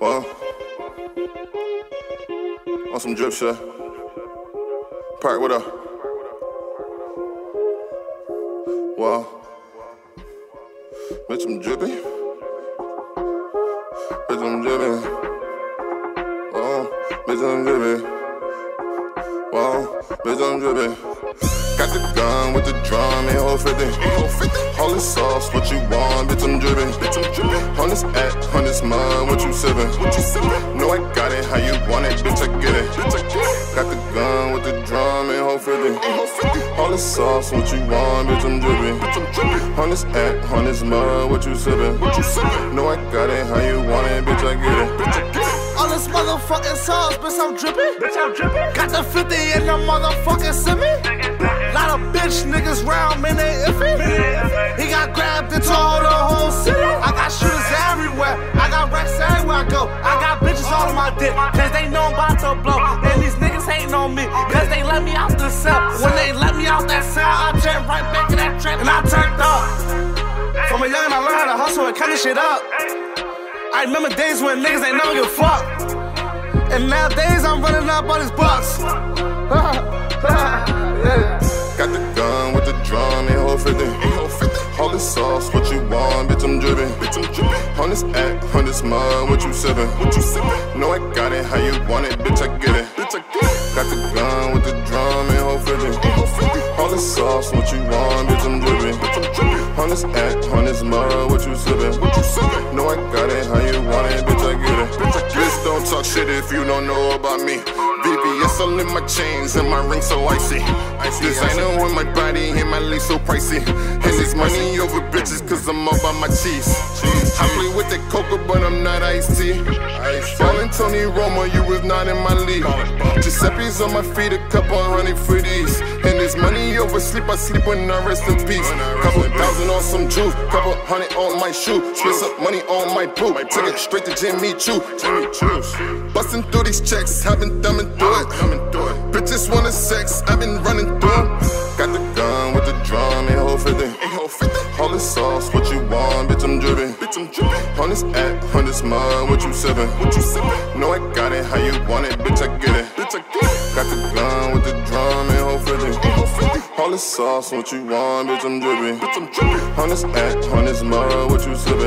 Well, on some drip shit. Park, what up? Well, bitch, I'm dripping. Bitch, I'm dripping. Oh, bitch, I'm dripping. Whoa, bitch, I'm dripping. Got the gun with the drum and whole 50. Holy sauce, what you want, this act, on this mud, what you sippin'? What you sipping? No, I got it, how you want it, bitch, I get it. Bitch, I get it. Got the gun with the drum and whole 50. All the sauce, what you want, bitch, I'm dripping. Bitch, I'm dripping. On this act, on this mud, what you sippin'? What you sipping? No, I got it, how you want it, bitch, I get it. Bitch, I get it. All this motherfucking sauce, bitch, I'm dripping. Bitch, I'm dripping. Got the 50 in the motherfucking semi. Lot of bitch niggas round, dick. Cause they know I'm about to blow. And these niggas hating on me. Cause they let me out the cell. When they let me out that cell, I jet right back in that trap. And I turned up. From a youngin', I learned how to hustle and cut this shit up. I remember days when niggas ain't never give a fuck. And nowadays I'm running up all these bucks. yeah. Got the gun with the drum and whole 50. All the sauce, what you want, bitch, I'm dripping. Bitch, I'm dripping. On this act, on this mud, what you sippin'? What you sipping? No, I got it, how you want it, bitch, I get it. Bitch, I get it. Got the gun with the drum and whole 50. All the sauce, what you want, bitch, I'm dripping. Bitch, I'm dripping. On this act, on this mud, what you sippin'? What you sipping? No, I got it, how you want it, bitch, I get it. Bitch, I get it. Bitch, don't talk shit if you don't know about me. VVS all in my chains and my ring so icy. Designer with my body and my lace so pricey. And it's money over bitches cause I'm all by my cheese. Play with coca, but I'm not iced tea. Ballin' Tony Roma, you was not in my league. Giuseppe's on my feet, a couple hundred for these. And it's money over sleep, I sleep when I rest in peace. Couple thousand on some jewels, couple hundred on my shoe. Spend some money on my boot. Took it straight to Jimmy Choo. Jimmy Choo's. Bustin' through these checks, I've been thumbing through it. Bitches wanna sex, I've been running through On this act, on this mud, what you sippin'? What you sippin'? No, I got it, how you want it, bitch, I get it. Bitch, I get it. Got the gun with the drum and whole 50. All the sauce, what you want, bitch, I'm dripping. Bitch, I'm dripping. On this act, on this mud, what you sipping?